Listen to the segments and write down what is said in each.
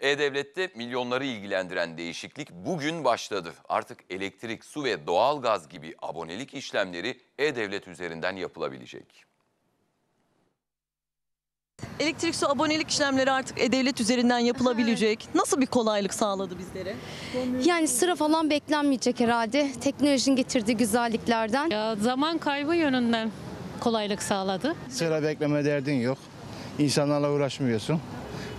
E-Devlet'te milyonları ilgilendiren değişiklik bugün başladı. Artık elektrik, su ve doğalgaz gibi abonelik işlemleri E-Devlet üzerinden yapılabilecek. Elektrik su abonelik işlemleri artık E-Devlet üzerinden yapılabilecek. Nasıl bir kolaylık sağladı bizlere? Yani sıra falan beklenmeyecek herhalde. Teknolojinin getirdiği güzelliklerden. Ya zaman kaybı yönünden kolaylık sağladı. Sıra bekleme derdin yok. İnsanlarla uğraşmıyorsun.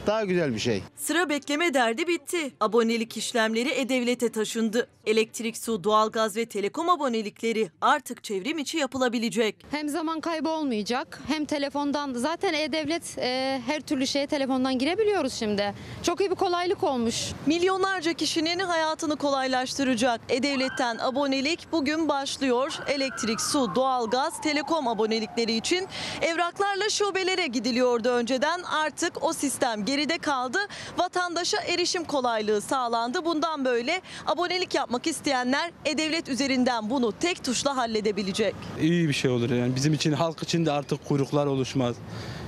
Daha güzel bir şey. Sıra bekleme derdi bitti. Abonelik işlemleri E-Devlet'e taşındı. Elektrik, su, doğalgaz ve telekom abonelikleri artık çevrim içi yapılabilecek. Hem zaman kaybı olmayacak hem telefondan zaten e-devlet e, her türlü şeye telefondan girebiliyoruz şimdi. Çok iyi bir kolaylık olmuş. Milyonlarca kişinin hayatını kolaylaştıracak. E-Devlet'ten abonelik bugün başlıyor. Elektrik, su, doğalgaz, telekom abonelikleri için evraklarla şubelere gidiliyordu önceden. Artık o sistem geride kaldı. Vatandaşa erişim kolaylığı sağlandı. Bundan böyle abonelik yapmak isteyenler E-Devlet üzerinden bunu tek tuşla halledebilecek. iyi bir şey olur yani bizim için halk için de artık kuyruklar oluşmaz.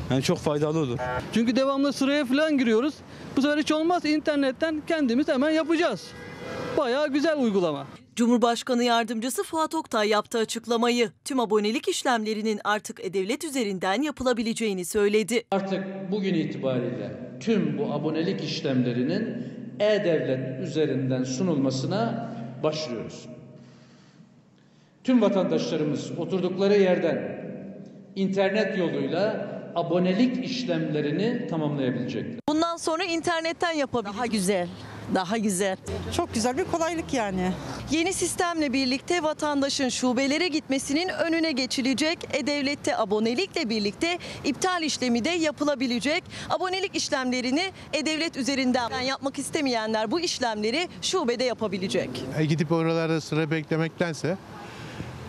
Yani çok faydalı olur. Çünkü devamlı sıraya falan giriyoruz. Bu sefer hiç olmaz internetten kendimiz hemen yapacağız. Bayağı güzel uygulama. Cumhurbaşkanı Yardımcısı Fuat Oktay yaptı açıklamayı. Tüm abonelik işlemlerinin artık E-Devlet üzerinden yapılabileceğini söyledi. Artık bugün itibariyle tüm bu abonelik işlemlerinin e-devlet üzerinden sunulmasına başlıyoruz. Tüm vatandaşlarımız oturdukları yerden internet yoluyla abonelik işlemlerini tamamlayabilecekler. Bundan sonra internetten yapabilir. Daha güzel, daha güzel. Çok güzel bir kolaylık yani. Yeni sistemle birlikte vatandaşın şubelere gitmesinin önüne geçilecek. E-Devlet'te abonelikle birlikte iptal işlemi de yapılabilecek. Abonelik işlemlerini E-Devlet üzerinden yapmak istemeyenler bu işlemleri şubede yapabilecek. E, gidip oralarda sıra beklemektense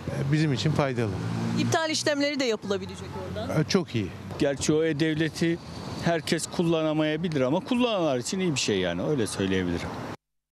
e, bizim için faydalı. İptal işlemleri de yapılabilecek oradan. E, Çok iyi. Gerçi o e-devleti herkes kullanamayabilir ama kullananlar için iyi bir şey yani öyle söyleyebilirim.